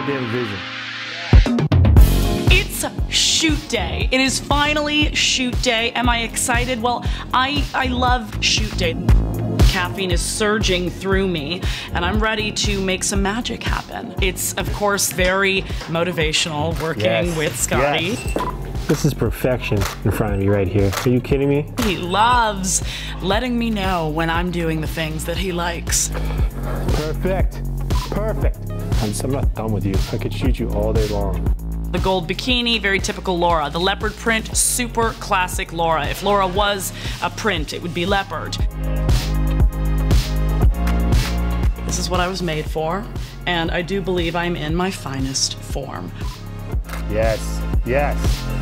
goddamn vision. It's shoot day. It is finally shoot day. Am I excited? Well, I, I love shoot day. Caffeine is surging through me and I'm ready to make some magic happen. It's of course very motivational working yes. with Scotty. Yes. This is perfection in front of me right here. Are you kidding me? He loves letting me know when I'm doing the things that he likes. Perfect. Perfect. I'm, I'm not done with you. I could shoot you all day long. The gold bikini, very typical Laura. The leopard print, super classic Laura. If Laura was a print, it would be leopard. This is what I was made for, and I do believe I'm in my finest form. Yes. Yes.